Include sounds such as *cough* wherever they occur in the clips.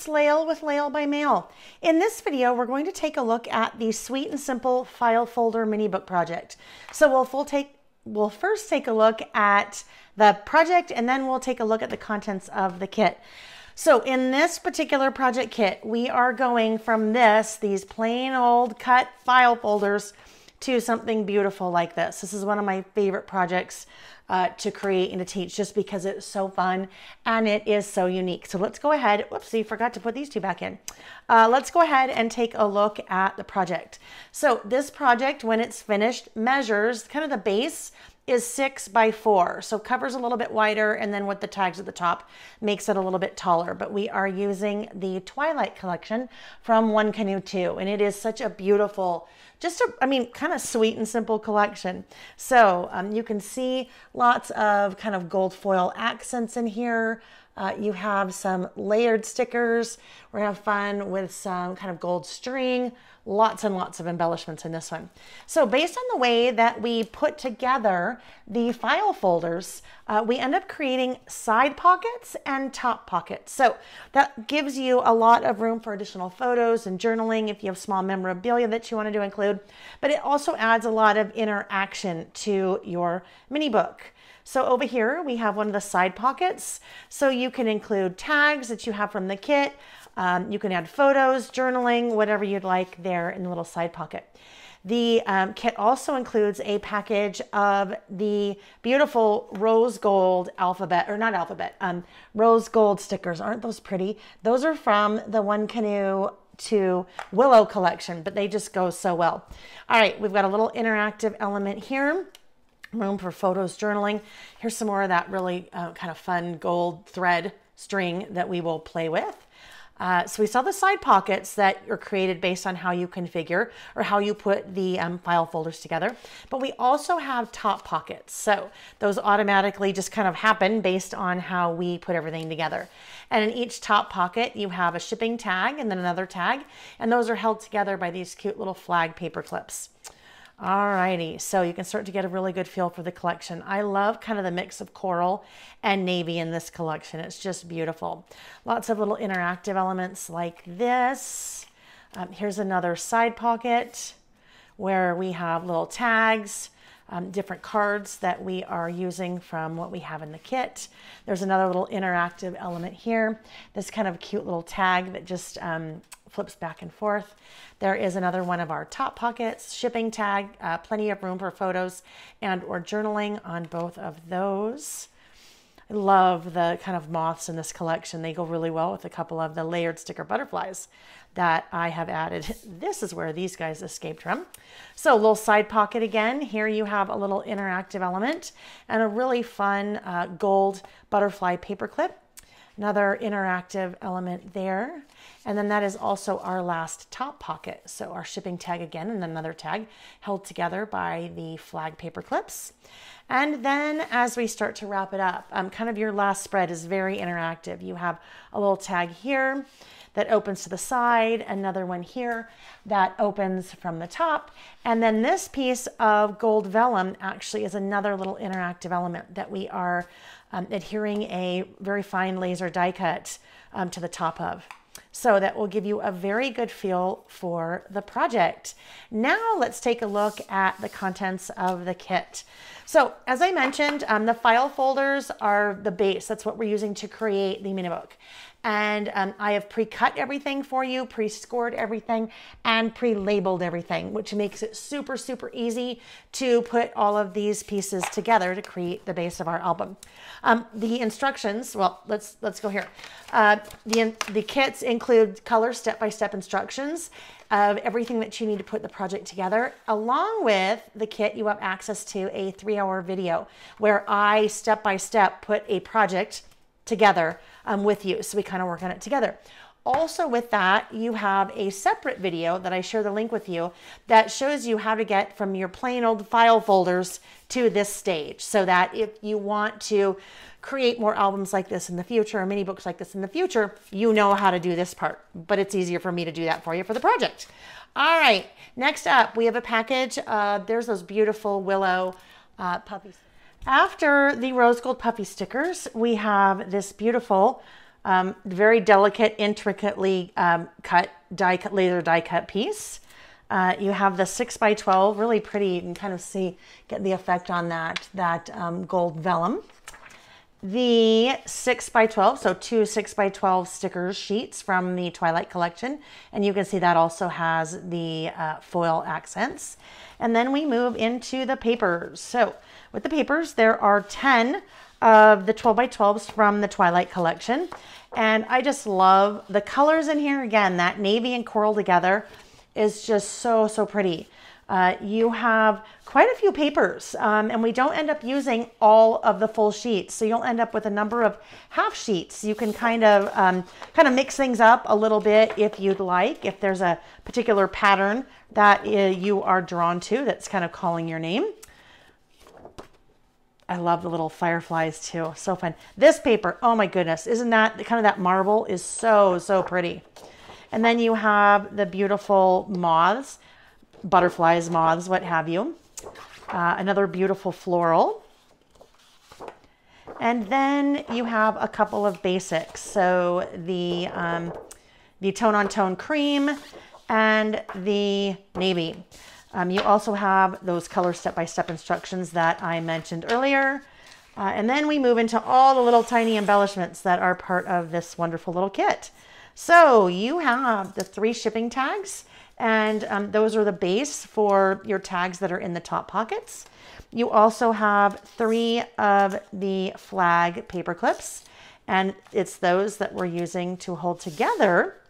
it's Layle with Layle by Mail. In this video, we're going to take a look at the Sweet and Simple File Folder Mini Book Project. So we'll full take we'll first take a look at the project and then we'll take a look at the contents of the kit. So in this particular project kit, we are going from this, these plain old cut file folders, to something beautiful like this. This is one of my favorite projects uh, to create and to teach just because it's so fun and it is so unique. So let's go ahead. Whoopsie, forgot to put these two back in. Uh, let's go ahead and take a look at the project. So this project, when it's finished, measures kind of the base is six by four. So covers a little bit wider and then with the tags at the top makes it a little bit taller. But we are using the Twilight collection from One Canoe Two and it is such a beautiful, just a, I mean, kind of sweet and simple collection. So um, you can see lots of kind of gold foil accents in here. Uh, you have some layered stickers. We're gonna have fun with some kind of gold string, lots and lots of embellishments in this one. So based on the way that we put together the file folders, uh, we end up creating side pockets and top pockets. So that gives you a lot of room for additional photos and journaling if you have small memorabilia that you wanted to include, but it also adds a lot of interaction to your mini book. So over here, we have one of the side pockets. So you can include tags that you have from the kit. Um, you can add photos, journaling, whatever you'd like there in the little side pocket. The um, kit also includes a package of the beautiful rose gold alphabet, or not alphabet, um, rose gold stickers. Aren't those pretty? Those are from the One Canoe Two Willow collection, but they just go so well. All right, we've got a little interactive element here room for photos, journaling. Here's some more of that really uh, kind of fun gold thread string that we will play with. Uh, so we saw the side pockets that are created based on how you configure or how you put the um, file folders together. But we also have top pockets. So those automatically just kind of happen based on how we put everything together. And in each top pocket, you have a shipping tag and then another tag. And those are held together by these cute little flag paper clips. Alrighty, so you can start to get a really good feel for the collection. I love kind of the mix of coral and navy in this collection. It's just beautiful. Lots of little interactive elements like this. Um, here's another side pocket where we have little tags, um, different cards that we are using from what we have in the kit. There's another little interactive element here. This kind of cute little tag that just um, flips back and forth. There is another one of our top pockets, shipping tag, uh, plenty of room for photos and or journaling on both of those. I love the kind of moths in this collection. They go really well with a couple of the layered sticker butterflies that I have added. *laughs* This is where these guys escaped from. So a little side pocket again. Here you have a little interactive element and a really fun uh, gold butterfly paper clip another interactive element there. And then that is also our last top pocket. So our shipping tag again and another tag held together by the flag paper clips. And then as we start to wrap it up, um, kind of your last spread is very interactive. You have a little tag here that opens to the side, another one here that opens from the top. And then this piece of gold vellum actually is another little interactive element that we are um, adhering a very fine laser die cut um, to the top of. So that will give you a very good feel for the project. Now let's take a look at the contents of the kit. So as I mentioned, um, the file folders are the base. That's what we're using to create the mini book. And um, I have pre-cut everything for you, pre-scored everything, and pre-labeled everything, which makes it super, super easy to put all of these pieces together to create the base of our album. Um, the instructions, well, let's let's go here. Uh, the, the kits include color step-by-step -step instructions of everything that you need to put the project together. Along with the kit, you have access to a three-hour video where I step-by-step -step put a project together um, with you. So we kind of work on it together. Also with that, you have a separate video that I share the link with you that shows you how to get from your plain old file folders to this stage so that if you want to create more albums like this in the future or mini books like this in the future, you know how to do this part, but it's easier for me to do that for you for the project. All right, next up, we have a package. Uh, there's those beautiful willow uh, puffies. After the rose gold puffy stickers, we have this beautiful Um, very delicate, intricately um, cut die cut laser die cut piece. Uh, you have the 6 by 12 really pretty. You can kind of see, get the effect on that, that um, gold vellum. The 6 by 12 so two 6 by 12 stickers sheets from the Twilight collection. And you can see that also has the uh, foil accents. And then we move into the papers. So with the papers, there are 10 of the 12 by 12s from the Twilight collection. And I just love the colors in here. Again, that navy and coral together is just so, so pretty. Uh, you have quite a few papers um, and we don't end up using all of the full sheets. So you'll end up with a number of half sheets. You can kind of um, kind of mix things up a little bit if you'd like, if there's a particular pattern that uh, you are drawn to that's kind of calling your name. I love the little fireflies too. So fun. This paper, oh my goodness, isn't that kind of that marble is so, so pretty. And then you have the beautiful moths, butterflies, moths, what have you. Uh, another beautiful floral. And then you have a couple of basics. So the, um, the tone on tone cream and the navy. Um, you also have those color step-by-step -step instructions that I mentioned earlier. Uh, and then we move into all the little tiny embellishments that are part of this wonderful little kit. So you have the three shipping tags and um, those are the base for your tags that are in the top pockets. You also have three of the flag paper clips and it's those that we're using to hold together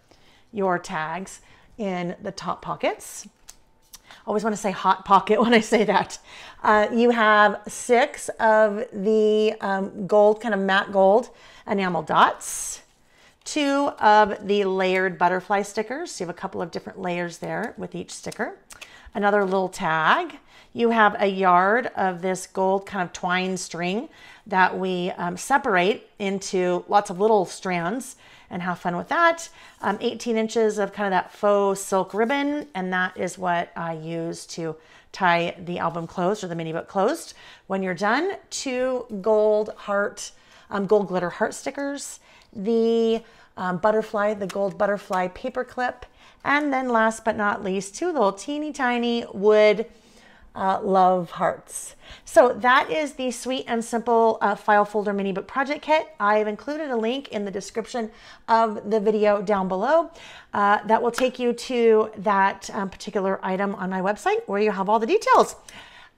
your tags in the top pockets always want to say hot pocket *laughs* when I say that. Uh, you have six of the um, gold, kind of matte gold enamel dots, two of the layered butterfly stickers. You have a couple of different layers there with each sticker. Another little tag. You have a yard of this gold kind of twine string that we um, separate into lots of little strands and have fun with that. Um, 18 inches of kind of that faux silk ribbon, and that is what I use to tie the album closed or the mini book closed. When you're done, two gold heart, um, gold glitter heart stickers, the um, butterfly, the gold butterfly paperclip. and then last but not least, two little teeny tiny wood uh, love hearts. So that is the sweet and simple uh, file folder mini book project kit. I've included a link in the description of the video down below uh, that will take you to that um, particular item on my website where you have all the details.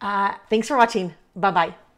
Uh, thanks for watching. Bye-bye.